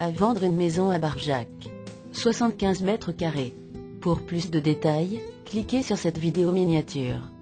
À vendre une maison à Barjac. 75 mètres carrés. Pour plus de détails, cliquez sur cette vidéo miniature.